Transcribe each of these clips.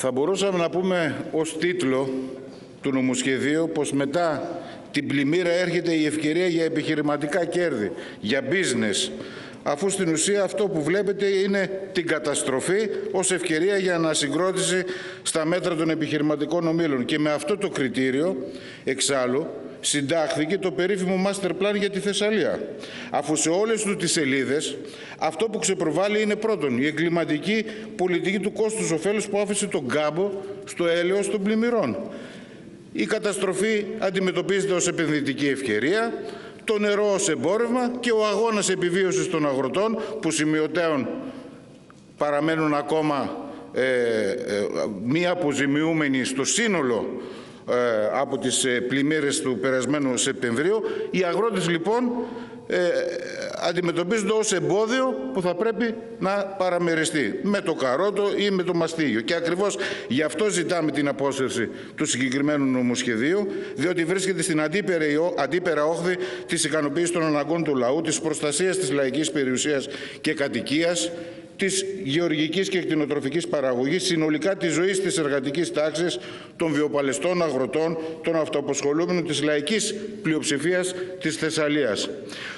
Θα μπορούσαμε να πούμε ως τίτλο του νομοσχεδίου πως μετά την πλημμύρα έρχεται η ευκαιρία για επιχειρηματικά κέρδη, για business, αφού στην ουσία αυτό που βλέπετε είναι την καταστροφή ως ευκαιρία για ανασυγκρότηση στα μέτρα των επιχειρηματικών ομίλων. Και με αυτό το κριτήριο, εξάλλου, συντάχθηκε το περίφημο master plan για τη Θεσσαλία. Αφού σε όλες του τις σελίδες αυτό που ξεπροβάλλει είναι πρώτον η εγκληματική πολιτική του κόστους ωφέλους που άφησε τον κάμπο στο έλεος των πλημμυρών. Η καταστροφή αντιμετωπίζεται ως επενδυτική ευκαιρία, το νερό ως εμπόρευμα και ο αγώνας επιβίωσης των αγροτών που σημειωτέων παραμένουν ακόμα ε, ε, μία αποζημιούμενη στο σύνολο ε, από τις ε, πλημμύρες του περασμένου Σεπτεμβρίου. Οι αγρότες λοιπόν ε, αντιμετωπίζονται ως εμπόδιο που θα πρέπει να παραμεριστεί με το καρότο ή με το μαστίγιο. Και ακριβώς γι' αυτό ζητάμε την απόσυρση του συγκεκριμένου νομοσχεδίου, διότι βρίσκεται στην αντίπερα όχθη της ικανοποίησης των αναγκών του λαού, της προστασίας της λαϊκής περιουσίας και κατοικίας, της γεωργικής και κτηνοτροφικής παραγωγής, συνολικά της ζωής της εργατικής τάξης, των βιοπαλαιστών αγροτών, των αυτοαποσχολούμενων της λαϊκής πλειοψηφίας της Θεσσαλίας.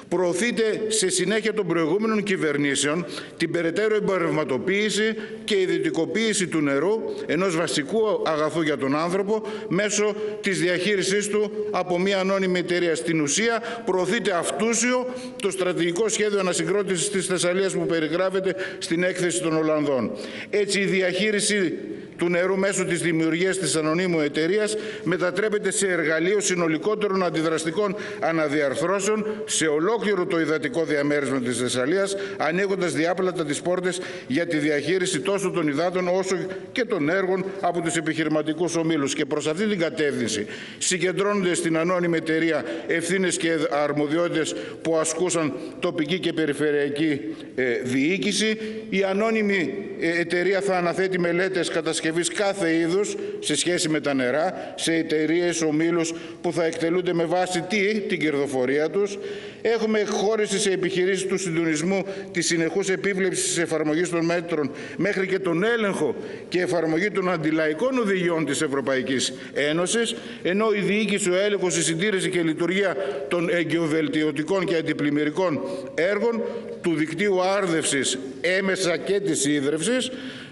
Προωθείται σε συνέχεια των προηγούμενων κυβερνήσεων την περαιτέρω εμπορευματοποίηση και ιδιωτικοποίηση του νερού, ενός βασικού αγαθού για τον άνθρωπο, μέσω της διαχείρισής του από μια ανώνυμη εταιρεία. Στην ουσία προωθείται αυτούσιο το στρατηγικό σχέδιο ανασυγκρότησης της Θεσσαλίας που περιγράφεται στην έκθεση των Ολλανδών. Έτσι η διαχείριση του νερού μέσω της δημιουργίας της ανωνύμου εταιρείας μετατρέπεται σε εργαλείο συνολικότερων αντιδραστικών αναδιαρθρώσεων σε ολόκληρο το υδατικό διαμέρισμα της Θεσσαλίας, ανοίγοντας διάπλατα τις πόρτες για τη διαχείριση τόσο των υδάτων όσο και των έργων από τους επιχειρηματικούς ομίλους. Και προς αυτή την κατεύθυνση συγκεντρώνονται στην ανώνυμη εταιρεία ευθύνες και αρμοδιότητες που ασκούσαν τοπική και περιφερειακή ε, διοίκηση. Η ανώνυμη ε, εταιρεία θα αναθέτει μελέτες κατασκευής κάθε είδους σε σχέση με τα νερά σε εταιρείες ομίλους που θα εκτελούνται με βάση τι, την κερδοφορία τους. Έχουμε χώριση σε επιχειρήσεις του συντονισμού της συνεχούς επίβλεψης της εφαρμογής των μέτρων μέχρι και τον έλεγχο και εφαρμογή των αντιλαϊκών οδηγιών της Ευρωπαϊκής Ένωσης, ενώ η διοίκηση, ο έλεγχος, η συντήρηση και η λειτουργία των εγκαιοβελτιωτικών και αντιπλημμυρικών έργων του δικτύου άρδευσης έμεσα και της ίδρευσης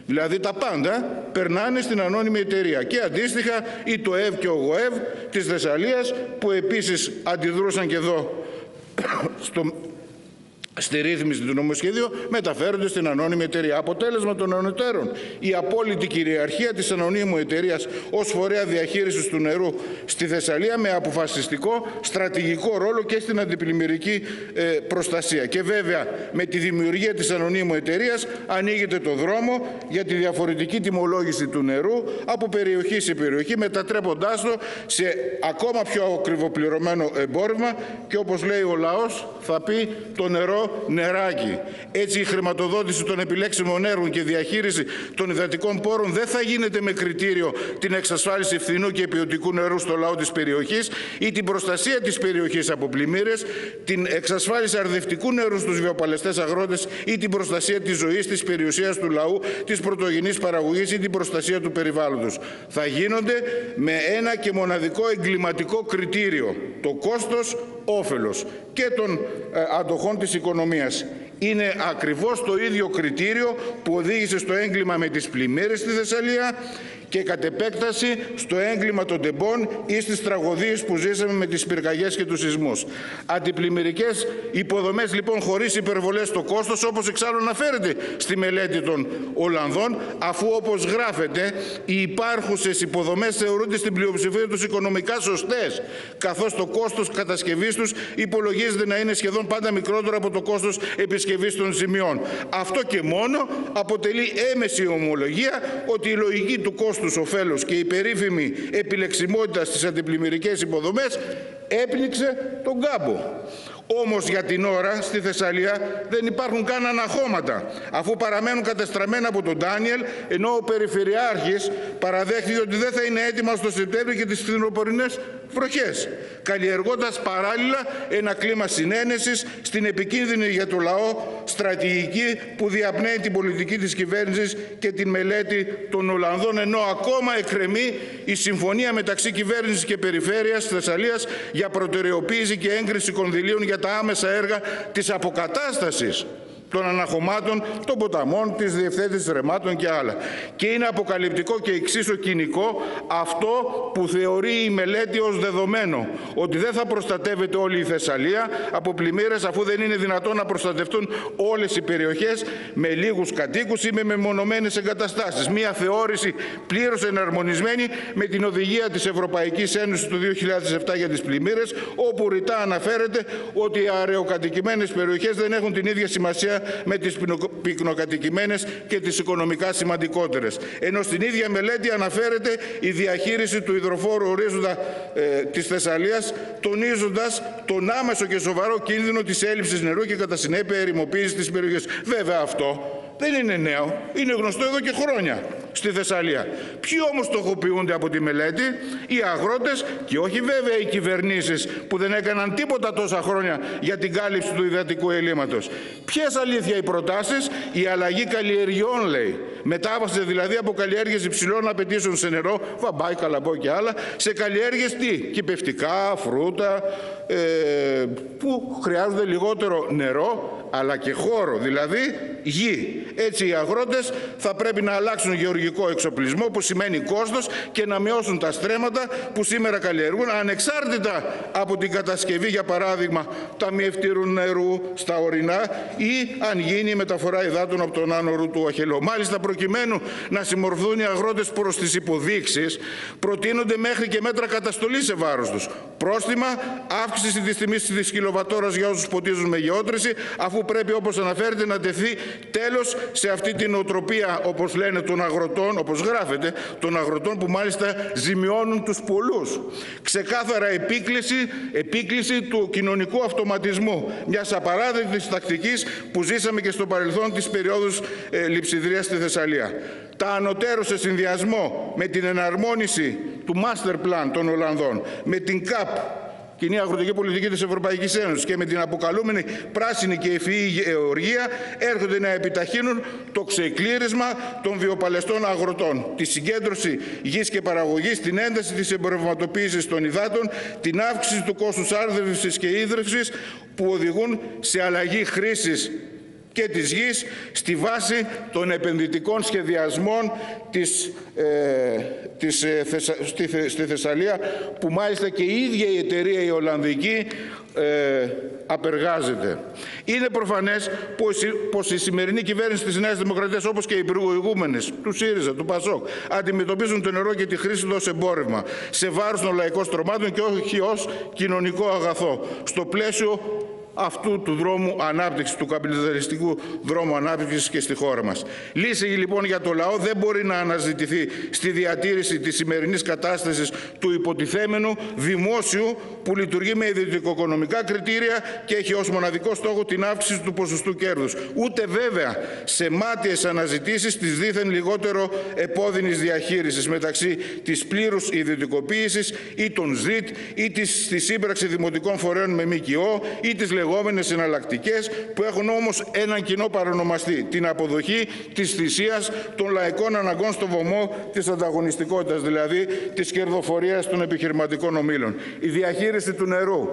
Δηλαδή τα πάντα περνάνε στην ανώνυμη εταιρεία. Και αντίστοιχα ή το ΕΒ και ο ΓΟΕΒ της Θεσσαλίας που επίσης αντιδρούσαν και εδώ στο στη ρύθμιση του νομοσχεδίου μεταφέρονται στην ανώνυμη εταιρεία. Αποτέλεσμα των ανωτέρων, η απόλυτη κυριαρχία της ανωνύμου εταιρείας ως φορέα διαχείρισης του νερού στη Θεσσαλία με αποφασιστικό στρατηγικό ρόλο και στην αντιπλημμυρική ε, προστασία. Και βέβαια με τη δημιουργία της ανωνύμου εταιρείας ανοίγεται το δρόμο για τη διαφορετική τιμολόγηση του νερού από περιοχή σε περιοχή μετατρέποντάς το σε ακόμα πιο ακριβοπληρωμένο εμπόρευμα και όπως λέει ο λαός θα πει το νερό νεράκι. Έτσι η χρηματοδότηση των επιλέξιμων έργων και διαχείριση των υδατικών πόρων δεν θα γίνεται με κριτήριο την εξασφάλιση φθηνού και ποιοτικού νερού στο λαό της περιοχής ή την προστασία της περιοχής από πλημμύρες, την εξασφάλιση αρδευτικού νερού στους βιοπαλαιστές αγρότες ή την προστασία της ζωής, της περιουσίας του λαού, της πρωτογενής παραγωγής ή την προστασία του περιβάλλοντος. Θα γίνονται με ένα και μοναδικό εγκληματικό κριτήριο, το κόστος όφελος και των ε, αντοχών της οικονομίας. Είναι ακριβώς το ίδιο κριτήριο που οδήγησε στο έγκλημα με τις πλημμύρες στη Θεσσαλία και κατ' επέκταση στο έγκλημα των τεμπών ή στις τραγωδίες που ζήσαμε με τις πυρκαγιές και τους σεισμούς. Αντιπλημμυρικές υποδομές λοιπόν χωρίς υπερβολές στο κόστος όπως εξάλλου αναφέρεται στη μελέτη των Ολλανδών αφού όπως γράφεται οι υπάρχουσες υποδομές θεωρούνται στην πλειοψηφία τους οικονομικά σωστές καθώς το κόστος κατασκευής τους υπολογίζεται να είναι σχεδόν πάντα μικρότερο από το κόστος επισκευής των ζημιών. Αυτό και μόνο αποτελεί έμεση ομολογία ότι η λογική του κόστους κόστους ωφέλους και η περίφημη επιλεξιμότητα στις αντιπλημμυρικές υποδομές έπνιξε τον κάμπο. Όμως για την ώρα στη Θεσσαλία δεν υπάρχουν καν αναχώματα, αφού παραμένουν κατεστραμμένα από τον Ντάνιελ, ενώ ο Περιφερειάρχης παραδέχθηκε ότι δεν θα είναι έτοιμα στο Σεπτέμβριο και τις φθινοπορεινές βροχές, καλλιεργώντας παράλληλα ένα κλίμα συνένεσης στην επικίνδυνη για το λαό στρατηγική που διαπνέει την πολιτική της κυβέρνησης και την μελέτη των Ολλανδών, ενώ ακόμα εκκρεμεί η συμφωνία μεταξύ κυβέρνησης και περιφέρειας Θεσσαλίας για προτεραιοποίηση και έγκριση κονδυλίων για τα άμεσα έργα της αποκατάστασης των αναχωμάτων, των ποταμών, της διευθέτησης ρεμάτων και άλλα. Και είναι αποκαλυπτικό και εξίσου κοινικό αυτό που θεωρεί η μελέτη ως δεδομένο, ότι δεν θα προστατεύεται όλη η Θεσσαλία από πλημμύρες αφού δεν είναι δυνατόν να προστατευτούν όλες οι περιοχές με λίγους κατοίκους ή με μεμονωμένες εγκαταστάσεις. Μία θεώρηση πλήρως εναρμονισμένη με την οδηγία της Ευρωπαϊκής Ένωσης του 2007 για τις πλημμύρες, όπου ρητά αναφέρεται ότι οι αεροκατοικημένες περιοχές δεν έχουν την ίδια σημασία με τις πυκνοκατοικημένες και τις οικονομικά σημαντικότερες. Ενώ στην ίδια μελέτη αναφέρεται η διαχείριση του υδροφόρου ορίζοντα ε, της Θεσσαλίας, τονίζοντας τον άμεσο και σοβαρό κίνδυνο της έλλειψης νερού και κατά συνέπεια ερημοποίησης της περιοχής. Βέβαια αυτό δεν είναι νέο, είναι γνωστό εδώ και χρόνια στη Θεσσαλία. Ποιοι όμως στοχοποιούνται από τη μελέτη, οι αγρότες και όχι βέβαια οι κυβερνήσεις που δεν έκαναν τίποτα τόσα χρόνια για την κάλυψη του υδατικού ελλείμματος. Ποιες αλήθεια οι προτάσεις, η αλλαγή καλλιεργιών λέει, μετάβαση δηλαδή από καλλιέργειες υψηλών απαιτήσεων σε νερό, βαμπάι, καλαμπό και άλλα, σε καλλιέργειες τι, κυπευτικά, φρούτα, ε, που χρειάζονται λιγότερο νερό αλλά και χώρο, δηλαδή γη. Έτσι οι αγρότες θα πρέπει να αλλάξουν γεωργικό εξοπλισμό που σημαίνει κόστος και να μειώσουν τα στρέμματα που σήμερα καλλιεργούν ανεξάρτητα από την κατασκευή για παράδειγμα ταμιευτήρου νερού στα ορεινά ή αν γίνει η μεταφορά υδάτων από τον άνω του Αχελό. Μάλιστα προκειμένου να συμμορφθούν οι αγρότες προς τις υποδείξεις προτείνονται μέχρι και μέτρα καταστολής σε βάρος τους. Πρόστιμα, αύξηση της τιμής της κιλοβατόρας για όσους ποτίζουν με γεώτρηση αφού πρέπει όπως αναφέρεται να τεθεί τέλος σε αυτή την οτροπία όπως λένε των αγροτών, όπως γράφεται, των αγροτών που μάλιστα ζημιώνουν τους πολλούς. Ξεκάθαρα επίκληση, επίκληση του κοινωνικού αυτοματισμού, μιας απαράδεκτης τακτικής που ζήσαμε και στο παρελθόν της περίοδους ε, λειψιδρίας στη Θεσσαλία. Τα ανωτέρως σε συνδυασμό με την εναρμόνιση του master plan των Ολλανδών, με την ΚΑΠ κοινή αγροτική πολιτική της Ευρωπαϊκής Ένωσης. Και με την αποκαλούμενη πράσινη και ευφυή γεωργία έρχονται να επιταχύνουν το ξεκλήρισμα των βιοπαλαιστών αγροτών, τη συγκέντρωση γης και παραγωγής, την ένταση της εμπορευματοποίησης των υδάτων, την αύξηση του κόστους άρδευσης και ίδρυυσης που οδηγούν σε αλλαγή χρήσης και της γης στη βάση των επενδυτικών σχεδιασμών της, ε, της, ε, στη, στη, Θεσσαλία που μάλιστα και η ίδια η εταιρεία η Ολλανδική ε, απεργάζεται. Είναι προφανές πως, πως η σημερινή κυβέρνηση της Νέας Δημοκρατίας όπως και οι προηγούμενες του ΣΥΡΙΖΑ, του ΠΑΣΟΚ αντιμετωπίζουν το νερό και τη χρήση του ως εμπόρευμα σε βάρος των λαϊκών στρωμάτων και όχι ως κοινωνικό αγαθό στο πλαίσιο αυτού του δρόμου ανάπτυξης, του καπιταλιστικού δρόμου ανάπτυξης και στη χώρα μας. Λύση λοιπόν για το λαό δεν μπορεί να αναζητηθεί στη διατήρηση της σημερινής κατάστασης του υποτιθέμενου δημόσιου που λειτουργεί με ιδιωτικοοικονομικά κριτήρια και έχει ως μοναδικό στόχο την αύξηση του ποσοστού κέρδους. Ούτε βέβαια σε μάτιε αναζητήσεις της δίθεν λιγότερο επώδυνης διαχείρισης μεταξύ της πλήρους ιδιωτικοποίησης ή των ΖΙΤ ή της σύμπραξη δημοτικών φορέων με ΜΚΟ ή της λεγόμενες εναλλακτικέ που έχουν όμως έναν κοινό παρονομαστή, την αποδοχή της θυσίας των λαϊκών αναγκών στο βωμό της ανταγωνιστικότητας, δηλαδή της κερδοφορίας των επιχειρηματικών ομήλων. Η διαχείριση του νερού,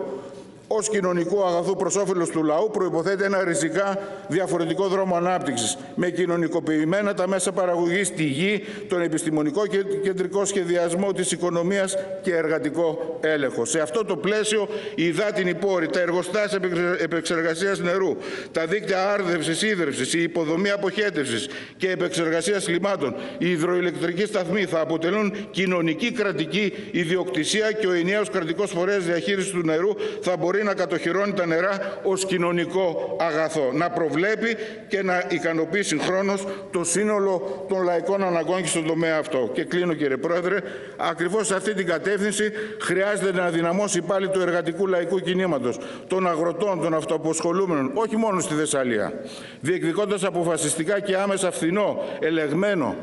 ως κοινωνικού αγαθού προς όφελος του λαού προποθέτει ένα ριζικά διαφορετικό δρόμο ανάπτυξης, με κοινωνικοποιημένα τα μέσα παραγωγής στη γη, τον επιστημονικό και κεντρικό σχεδιασμό της οικονομίας και εργατικό έλεγχος. Σε αυτό το πλαίσιο, οι υδάτινοι πόροι, τα εργοστάσια επεξεργασίας νερού, τα δίκτυα άρδευσης, ίδρυυσης, η υποδομή αποχέτευσης και επεξεργασίας λιμάτων, οι υδροηλεκτρικοί σταθμοί θα αποτελούν κοινωνική κρατική ιδιοκτησία και ο ενιαίος κρατικός φορέας διαχείρισης του νερού θα μπορεί μπορεί να κατοχυρώνει τα νερά ως κοινωνικό αγαθό, να προβλέπει και να ικανοποιεί συγχρόνως το σύνολο των λαϊκών αναγκών και στον τομέα αυτό. Και κλείνω κύριε Πρόεδρε, ακριβώς σε αυτή την κατεύθυνση χρειάζεται να δυναμώσει πάλι του εργατικού λαϊκού κινήματος, των αγροτών, των αυτοαποσχολούμενων, όχι μόνο στη Θεσσαλία, διεκδικώντας αποφασιστικά και άμεσα φθηνό, ελεγμένο,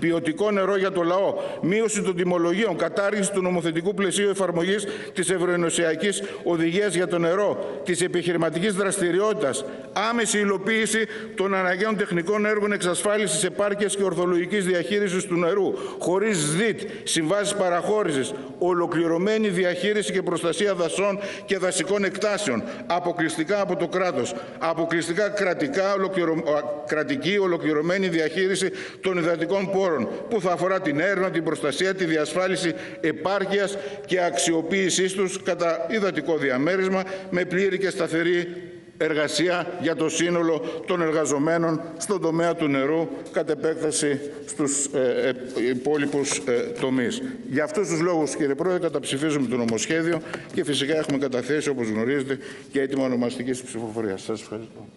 ποιοτικό νερό για το λαό, μείωση των τιμολογίων, κατάργηση του νομοθετικού πλαισίου εφαρμογής της Ευρωενωσιακής Οδηγίας για το νερό, της επιχειρηματικής δραστηριότητας, άμεση υλοποίηση των αναγκαίων τεχνικών έργων εξασφάλισης επάρκειας και ορθολογικής διαχείρισης του νερού, χωρίς ΔΙΤ, συμβάσεις παραχώρησης, ολοκληρωμένη διαχείριση και προστασία δασών και δασικών εκτάσεων, αποκλειστικά από το κράτος, αποκλειστικά κρατικά, ολοκληρω... κρατική ολοκληρωμένη διαχείριση των υδατικών πόρων που θα αφορά την έρευνα, την προστασία, τη διασφάλιση επάρκειας και αξιοποίησής τους κατά υδατικό διαμέρισμα με πλήρη και σταθερή εργασία για το σύνολο των εργαζομένων στον τομέα του νερού κατ' επέκταση στους ε, ε, υπόλοιπους ε, τομείς. Για αυτούς τους λόγους, κύριε Πρόεδρε, καταψηφίζουμε το νομοσχέδιο και φυσικά έχουμε καταθέσει, όπως γνωρίζετε, και έτοιμο ονομαστικής ψηφοφορίας. Σας ευχαριστώ.